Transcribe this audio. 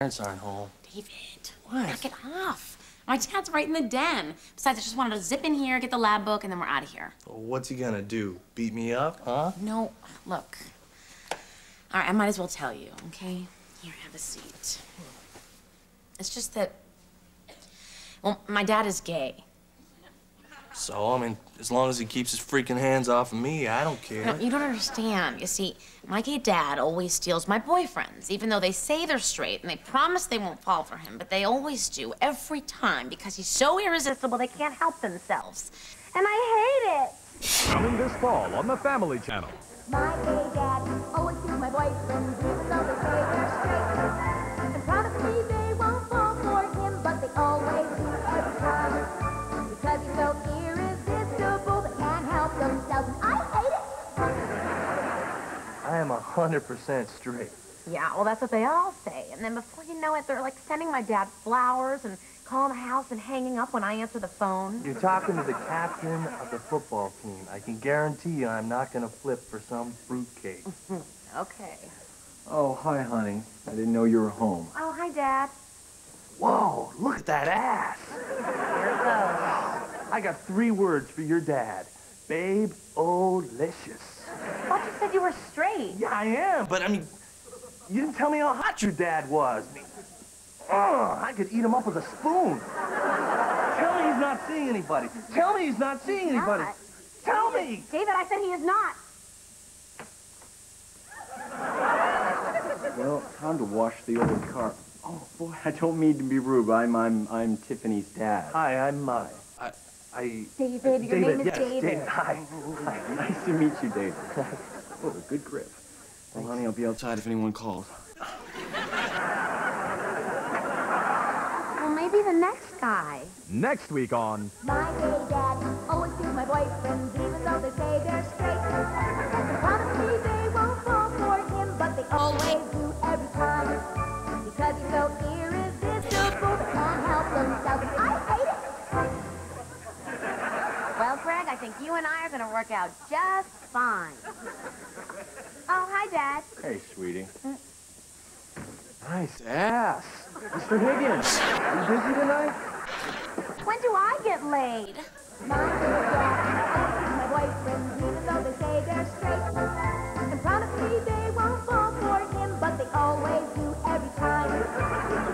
parents aren't home. David, What? knock it off. My dad's right in the den. Besides, I just wanted to zip in here, get the lab book, and then we're out of here. Well, what's he gonna do? Beat me up, huh? No, look. All right, I might as well tell you, okay? Here, have a seat. It's just that, well, my dad is gay. So, I mean, as long as he keeps his freaking hands off of me, I don't care. No, you don't understand. You see, my gay dad always steals my boyfriends, even though they say they're straight and they promise they won't fall for him, but they always do every time because he's so irresistible they can't help themselves. And I hate it. Coming this fall on the Family Channel. My gay dad always steals my boyfriends even though they say they're am a hundred percent straight. Yeah, well, that's what they all say. And then before you know it, they're like sending my dad flowers and calling the house and hanging up when I answer the phone. You're talking to the captain of the football team. I can guarantee you I'm not gonna flip for some fruitcake. Okay. Oh, hi, honey. I didn't know you were home. Oh, hi, Dad. Whoa, look at that ass! Here it goes. I got three words for your dad. Babe, oh-licious. I thought you said you were straight. Yeah, I am, but I mean, you didn't tell me how hot your dad was. I mean, oh, I could eat him up with a spoon. Tell me he's not seeing anybody. Tell me he's not seeing anybody. not. Tell me! David, I said he is not. Well, time to wash the old car. Oh, boy, I don't mean to be rude. but I'm, I'm, I'm Tiffany's dad. Hi, I'm, uh, I, I... David, uh, your name is yes, David. Hi. Hi, nice to meet you, David. oh, good grip. Well, honey, I'll be outside if anyone calls. Well, maybe the next guy. Next week on My gay dad always keeps my boyfriends Greg, I think you and I are going to work out just fine. Oh, hi, Dad. Hey, sweetie. Mm. Nice ass. Mr. Higgins, you busy tonight? When do I get laid? My boyfriend, even though they say they're straight. And promise me they won't fall for him, but they always do every time.